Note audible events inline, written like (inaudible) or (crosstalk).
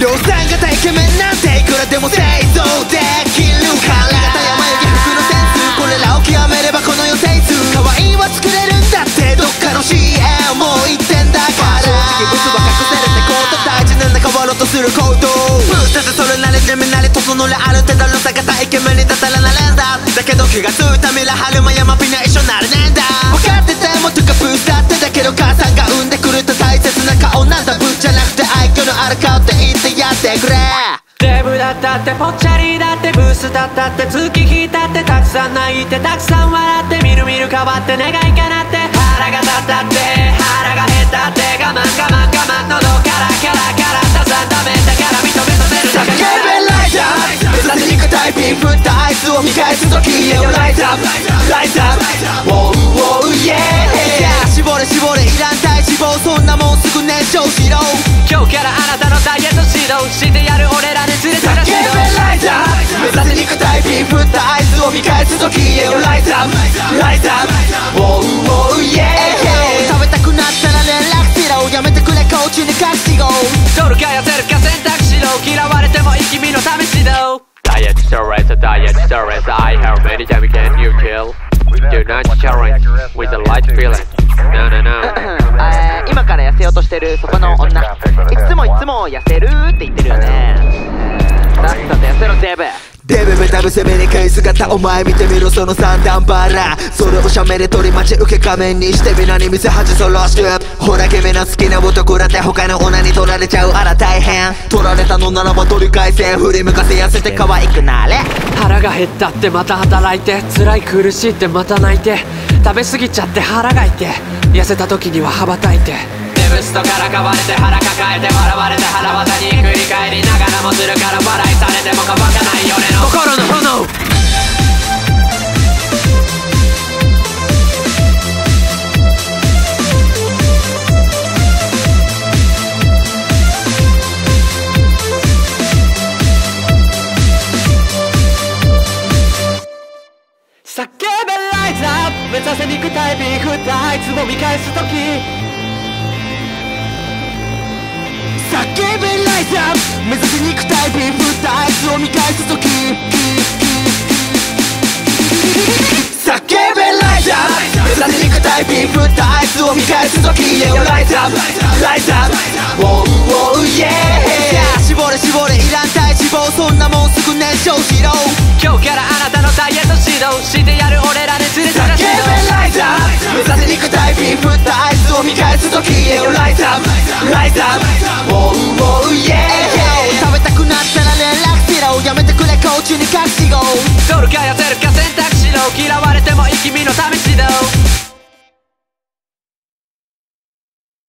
イケメンなんていくらでも製造できるから肩山より服のセンスこれらを極めればこの世センス可愛いは作れるんだってどっかの CM も言ってんだから正直ブスは隠せるってこと大事なんだ変わろうとする行動ブースタそれなり地味なり整れある程度の差がイケメンに立たらなれんだだけど気がついた未来春間山ピナ一緒なれね。えんだ分かっててもとかブースタってだけど母さんが産んでくると大切な顔なんだ。ブーじゃなくて愛嬌のある顔ってだったってぽっちゃりだってブースだったって月引いたってたくさん泣いてたくさん笑ってみるみる変わって願いかなって。腹が立ったって腹が減ったって我慢我慢我慢喉からキャラキャラ出さんダメだから認めさせるだけ叫べライザー目指せ肉体ピン振ったあいつを見返す時家をライザーライザーウォーウォーイエーイ絞れ絞れいらん体脂肪そんなもんすぐ燃焼しろ今日からあなたのダイエット指導してやる stress, diet stress I have many times can you kill? Do not challenge with the light feeling. No no no. (coughs) えー今から痩せようとしてるそこの女。いつもいつも痩せるって言ってるよね。さっさと痩せろデブ。デブメタブ攻めにくい姿お前見てみろその三段バラ。それを写メで取り待ち受け仮面にしてみなに見せ恥そろしくほら君の好きな男だって他の女に取られちゃう。あのならば取り返せ振り向かせ痩せて可愛くなれ。腹が減ったってまた働いて辛い苦しいってまた泣いて食べ過ぎちゃって腹が痛い痩せた時には羽ばたいて。デブストからかわれて腹抱えて笑われて腹技に繰り返りながらもするから笑いされても乾かない俺の心の炎アップ目指せ肉体ビーフったあいつを見返す時。叫べライザー目指せ肉体ピン振ったあいつを見返す時。叫べライザー目指せ肉体ピン振ったあいつを見返す時。家をライザー。ライザー。ウォーウォーイ。エーイ絞れ絞れいらん体脂肪そんなもんすぐ燃焼しろ。今日からあなたのダイエット指導してやるチに